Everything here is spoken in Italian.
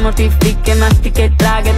mortifique, mastique, trague,